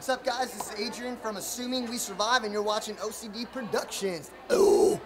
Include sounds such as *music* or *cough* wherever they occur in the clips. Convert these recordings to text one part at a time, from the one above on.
What's up, guys? This is Adrian from Assuming We Survive, and you're watching OCD Productions. Ooh!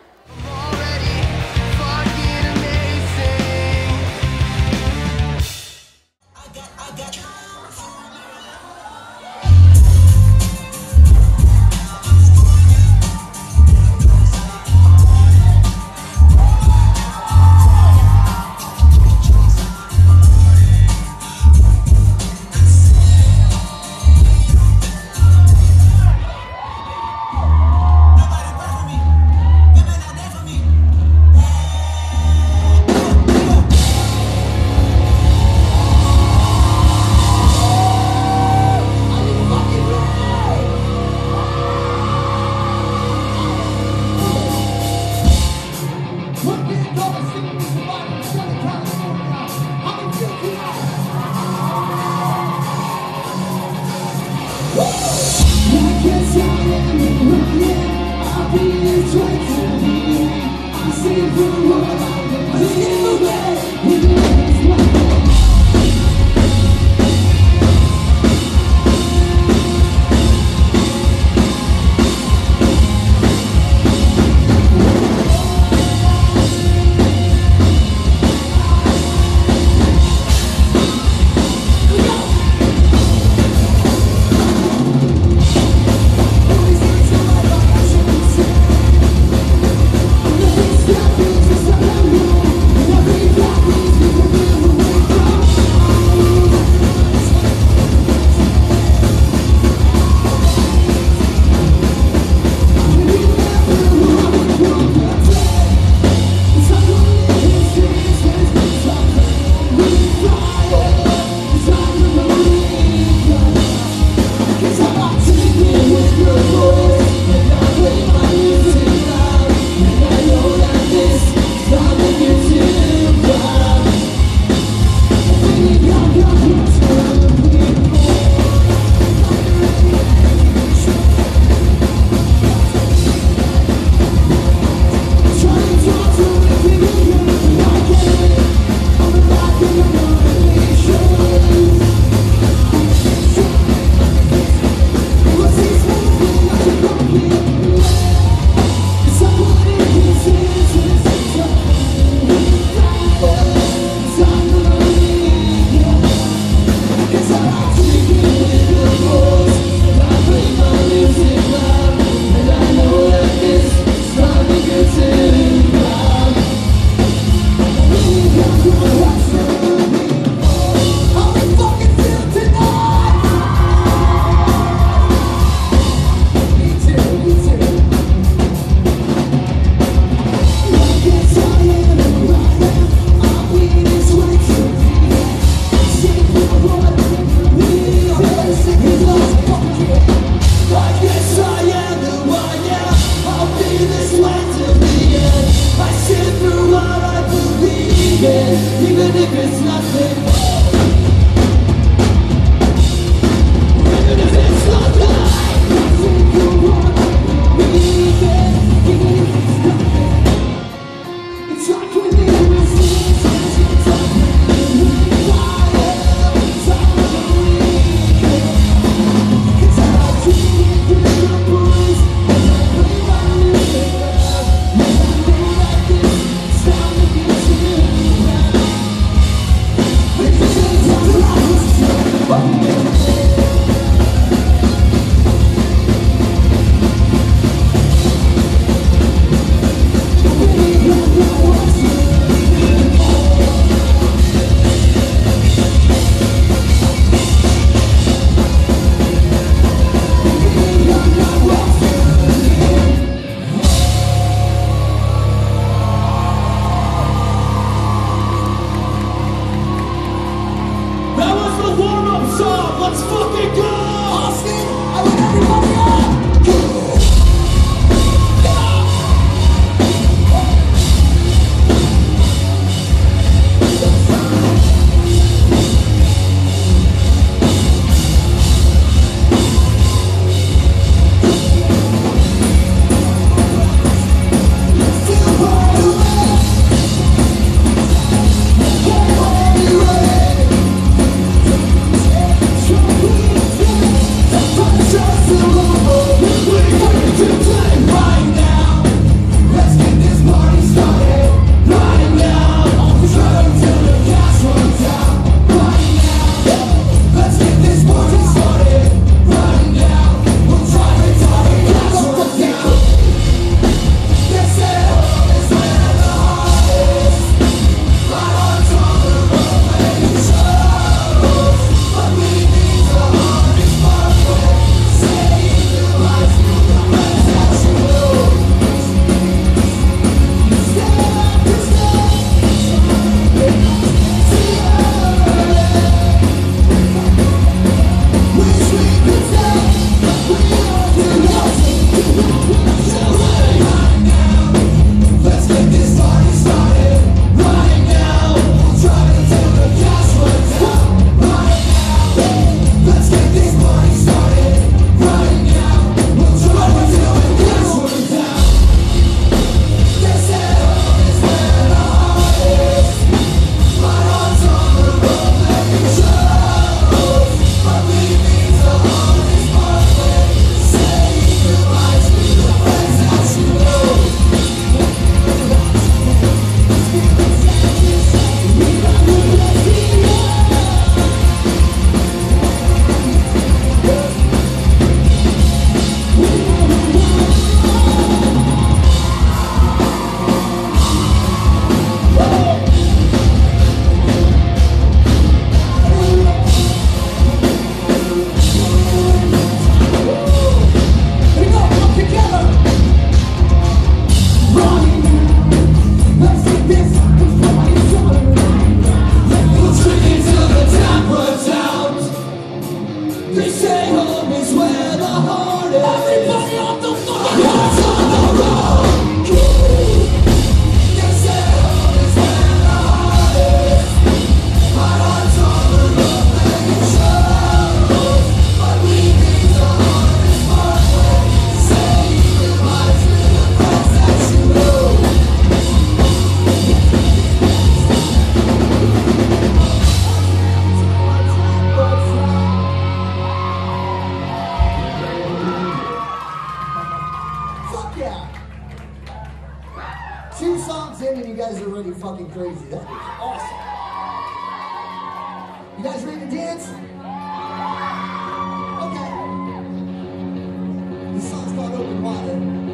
Called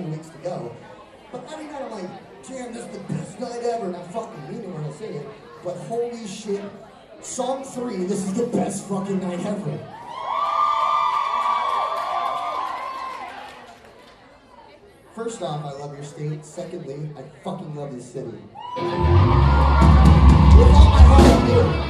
seven weeks to go. But every night I'm like, damn, this is the best night ever. And I fucking mean it when I say it. But holy shit. Song three, this is the best fucking night ever. First off, I love your state. Secondly, I fucking love this city. With all my heart, I do.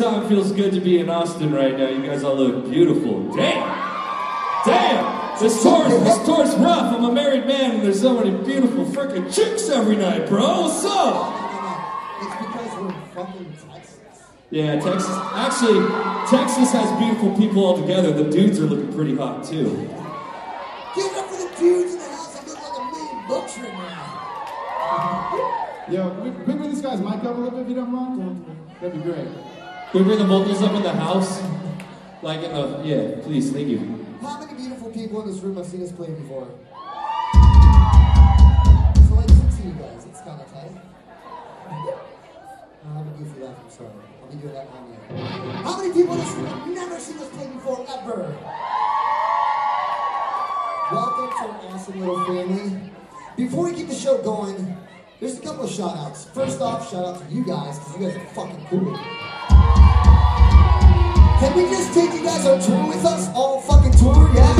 Having a good time. Feels good to be in Austin right now. You guys all look beautiful. Damn! Damn! This tour's, this tour's rough. I'm a married man and there's so many beautiful freaking chicks every night, bro. What's up? It's because we're fucking Texas. Yeah, Texas. Actually, Texas has beautiful people all together. The dudes are looking pretty hot too. Give it up for the dudes in the house that look like a million bucks right now. Yo, can we, can we bring this guy's mic up a little bit if you don't mind? That'd be great. Can we bring the vocals up in the house? Like in the yeah, please, thank you. How many beautiful people in this room have seen us play before? So like to see you guys. It's kind of tight. I have a goofy laugh. I'm sorry. I'll be doing that on you. How many people in this room have never seen us play before ever? Welcome to our awesome little family. Before we keep the show going, there's a couple of shout outs. First off, shout out to you guys, because you guys are fucking cool. Can we just take you guys on tour with us? All fucking tour, yeah?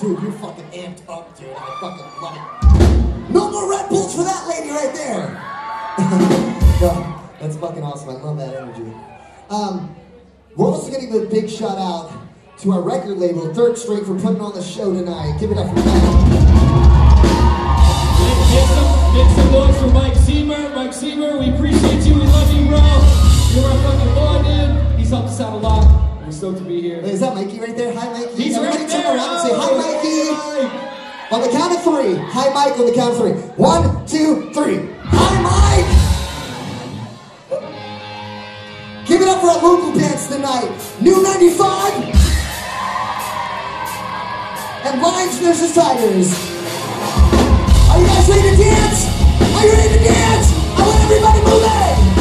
Dude, you're fucking amped up, dude. I fucking love it. No more Red Bulls for that lady right there. *laughs* no, that's fucking awesome. I love that energy. Um, we're also gonna give a big shout out to our record label, Third Straight, for putting on the show tonight. Give it up for them. Make, some, noise for Mike Seymour. Mike Seymour, we appreciate you. We love you, bro. You're our fucking boy, dude. He's helped us out a lot. We're stoked to be here. Wait, is that Mikey right there? Hi, Mikey. He's Everybody right turn there. around and say, Hi, Mikey. Hi, On the count of three. Hi, Mike, on the count of three. One, two, three. Hi, Mike! Give it up for our local bands tonight. New 95 and Lions versus Tigers. You guys ready to dance? Are you ready to dance? I want everybody moving!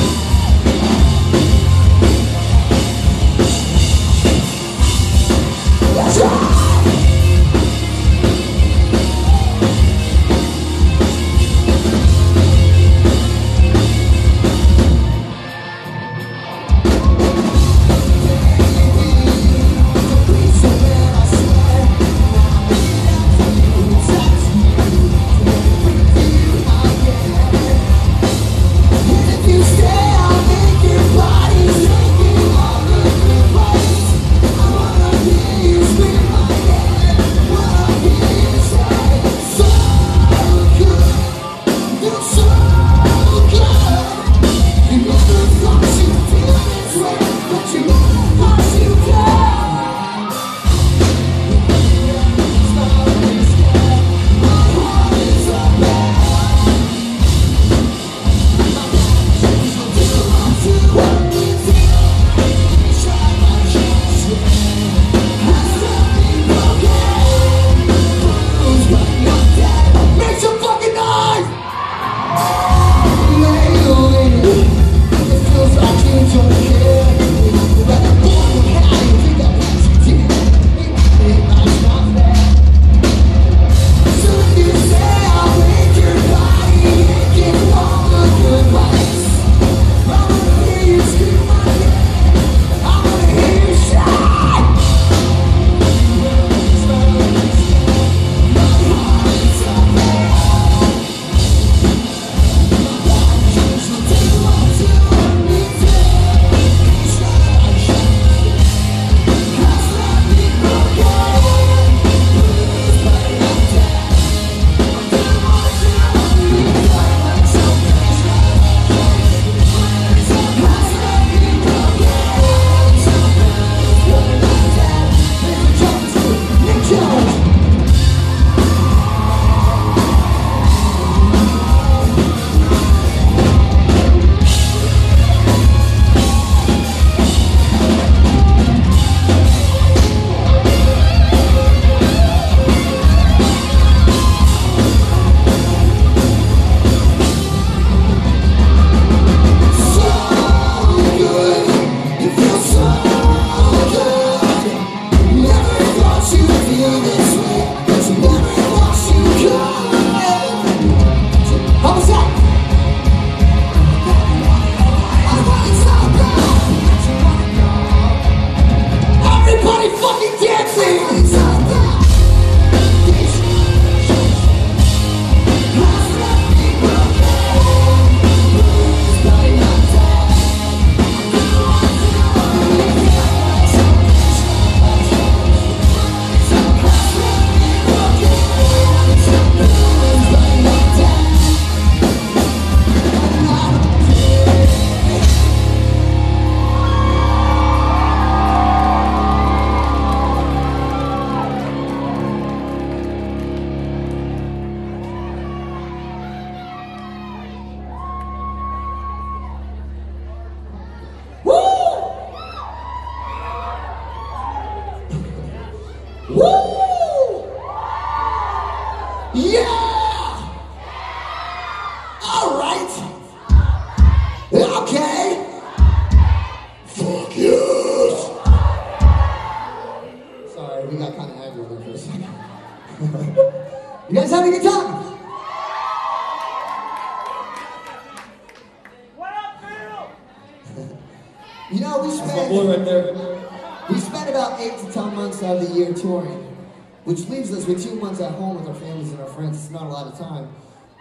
Which leaves us with two months at home with our families and our friends. It's not a lot of time.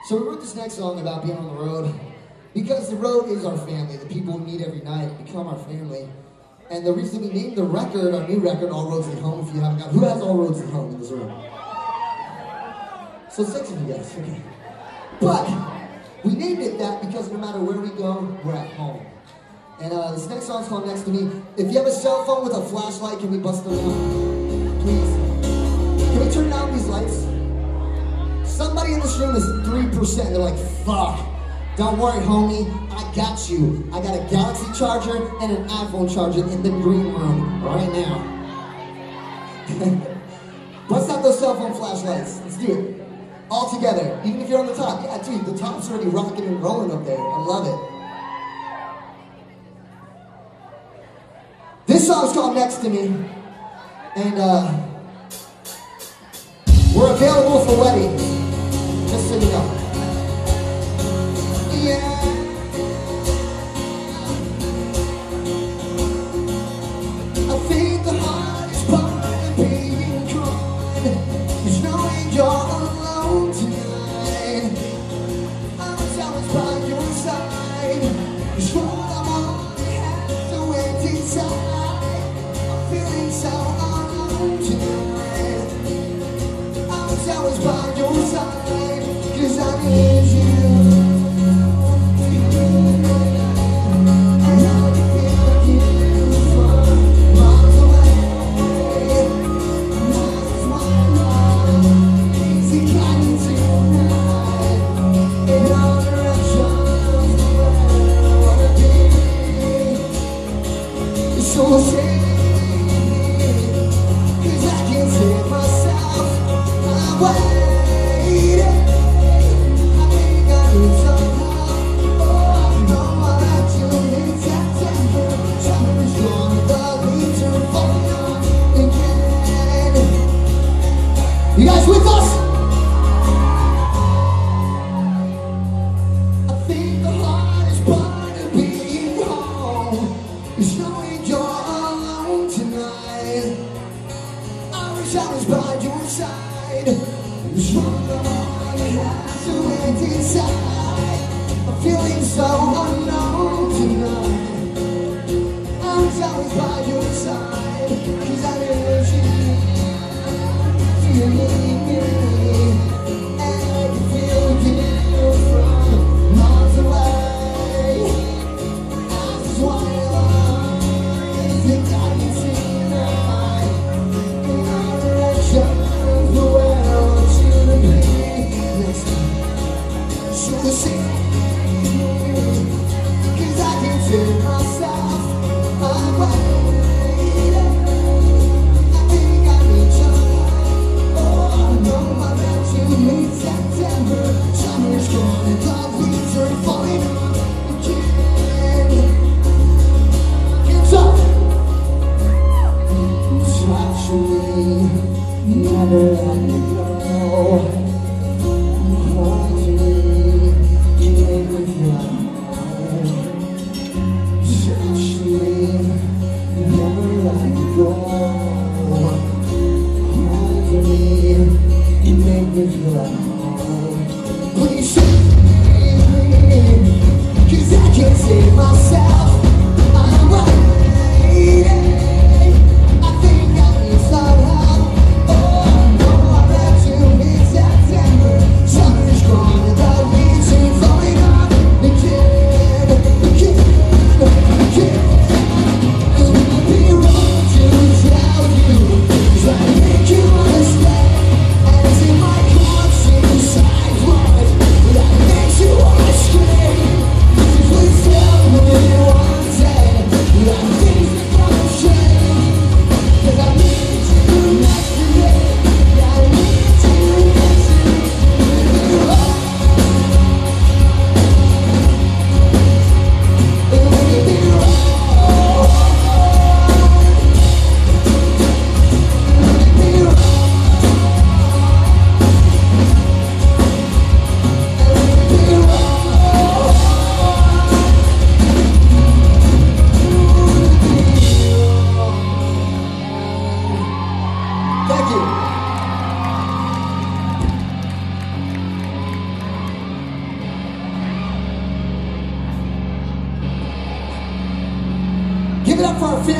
So we wrote this next song about being on the road because the road is our family. The people we meet every night become our family. And the reason we named the record, our new record, All Roads Lead Home, if you haven't got who has All Roads Lead Home in this room? So six of you guys, okay. But we named it that because no matter where we go, we're at home. And uh, this next song's called Next to Me. If you have a cell phone with a flashlight, can we bust them out? Please. Can we turn down these lights? Somebody in this room is 3%. They're like, fuck. Don't worry, homie. I got you. I got a Galaxy charger and an iPhone charger in the green room right now. *laughs* Bust out those cell phone flashlights. Let's do it. All together. Even if you're on the top. Yeah, dude, the top's already rocking and rolling up there. I love it. This song's called Next to Me. And uh, we're available for weddings, Just so you know. By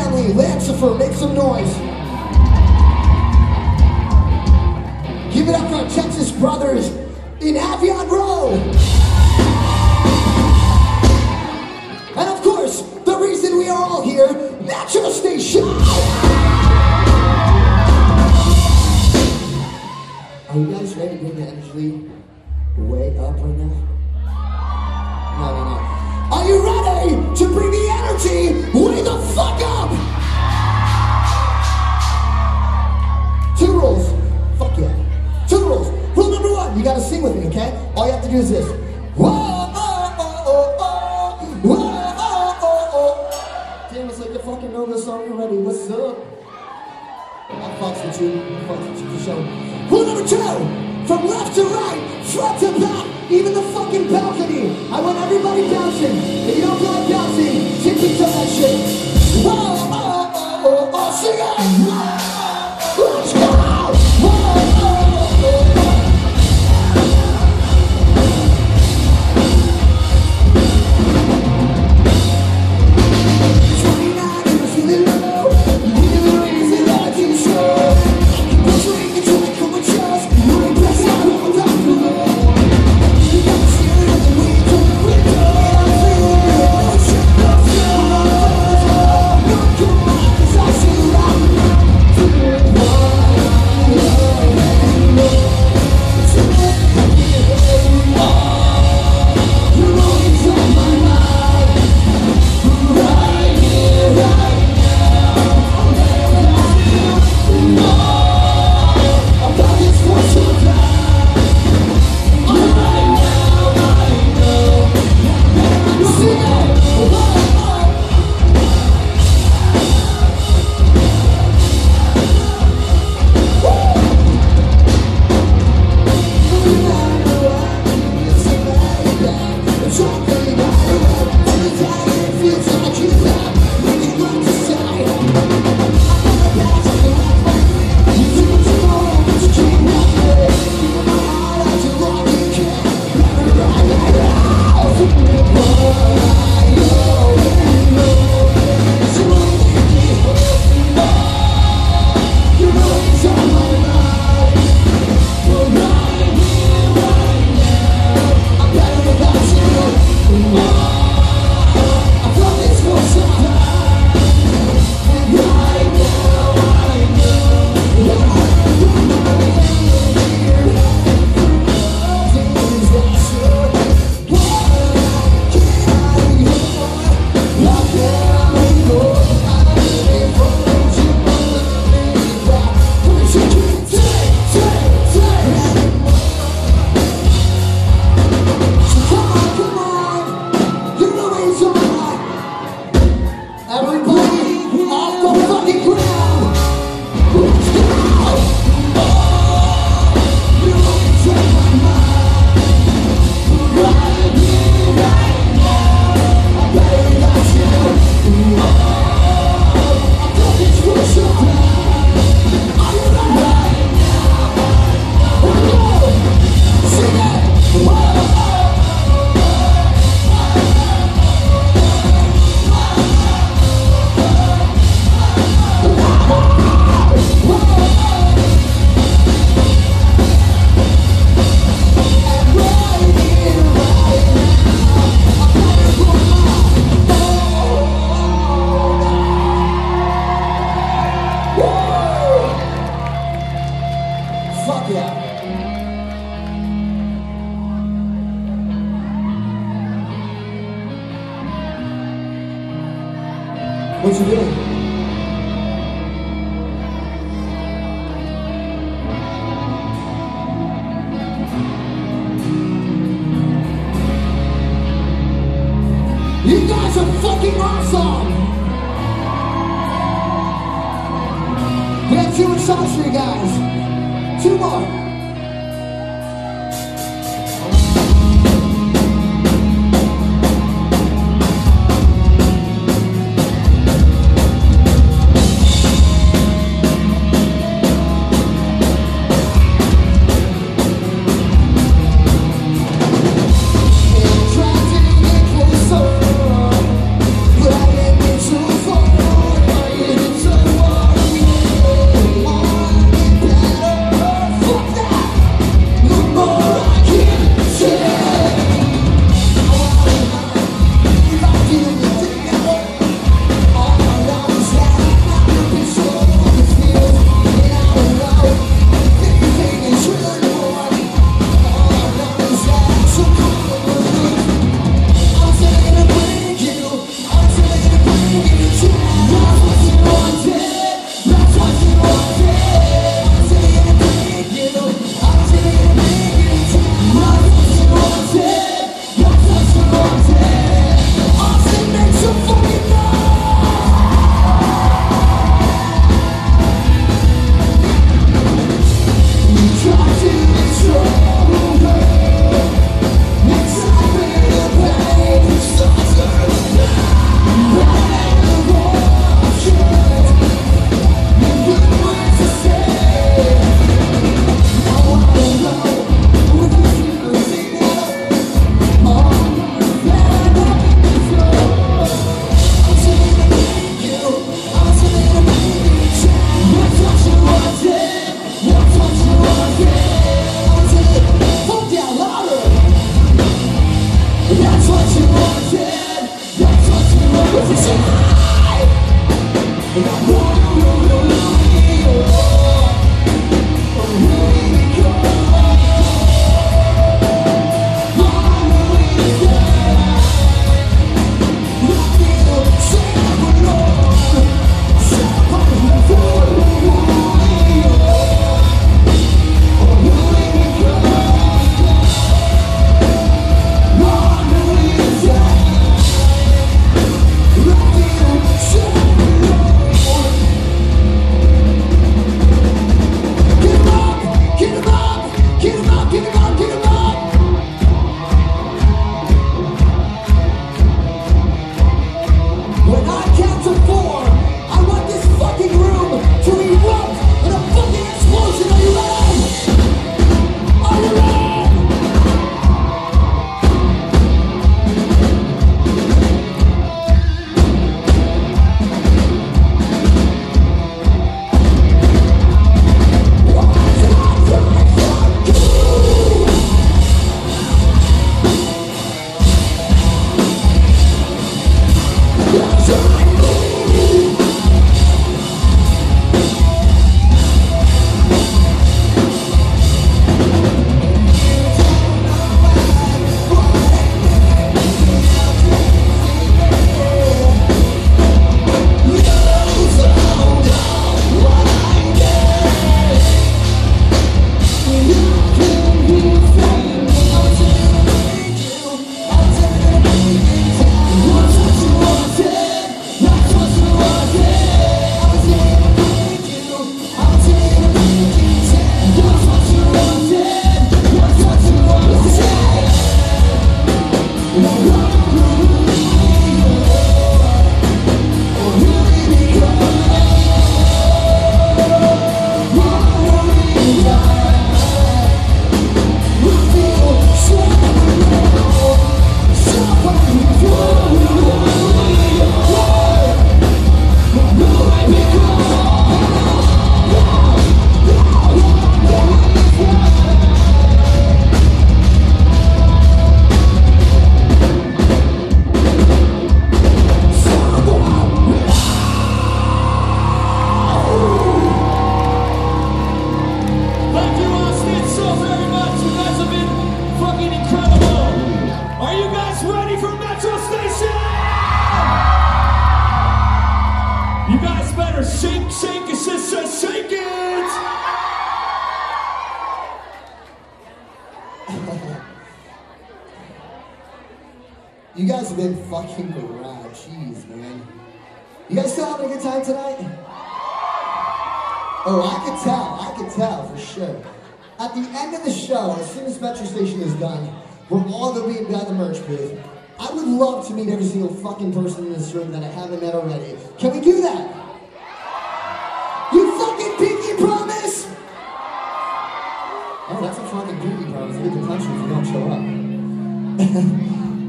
family. Lancifer, make some noise. Give it up for our Texas brothers in Avion Roe. And of course, the reason we are all here, Metro Station. Are you guys ready to bring the energy way up right now? No, no, no. Are you ready to bring the energy way the fuck up? Two rules. Fuck yeah. Two rules. Rule number one, you gotta sing with me, okay? All you have to do is this. Whoa, oh, oh, oh. Whoa, oh, oh, oh. Damn, it's like you fucking know this song already. What's up? I fucks with you. I fucks with you for sure. Rule number two. From left to right, front to back, even the fucking balcony. I want everybody bouncing. If you don't feel like bouncing, me to that shit. Whoa, oh, oh, oh, oh. You guys still having a good time tonight? Oh, I could tell. I could tell for sure. At the end of the show, as soon as Metro Station is done, we're all gonna be by the merch booth. I would love to meet every single fucking person in this room that I haven't met already. Can we do that? You fucking pinky promise? Oh, that's a fucking pinky promise. Get the punch if you don't show up.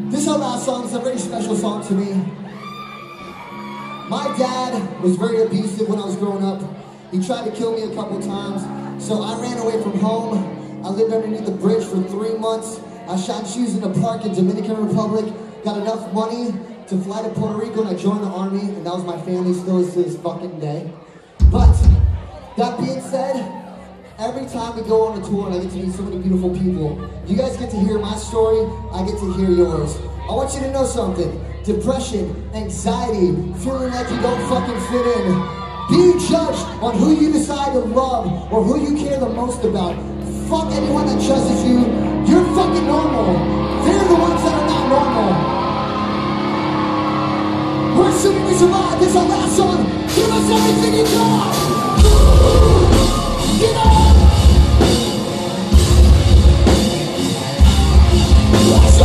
*laughs* this last song is a very special song to me. My dad was very abusive when I was growing up. He tried to kill me a couple times, so I ran away from home. I lived underneath the bridge for three months. I shot shoes in a park in Dominican Republic, got enough money to fly to Puerto Rico, and I joined the army, and that was my family still is to this fucking day. But, that being said, every time we go on a tour and I get to meet so many beautiful people, you guys get to hear my story, I get to hear yours. I want you to know something. Depression, anxiety, feeling like you don't fucking fit in. Being judged on who you decide to love or who you care the most about. Fuck anyone that judges you. You're fucking normal. They're the ones that are not normal. We're assuming we survive. This is our last song. Give us everything you got. Get up. Let's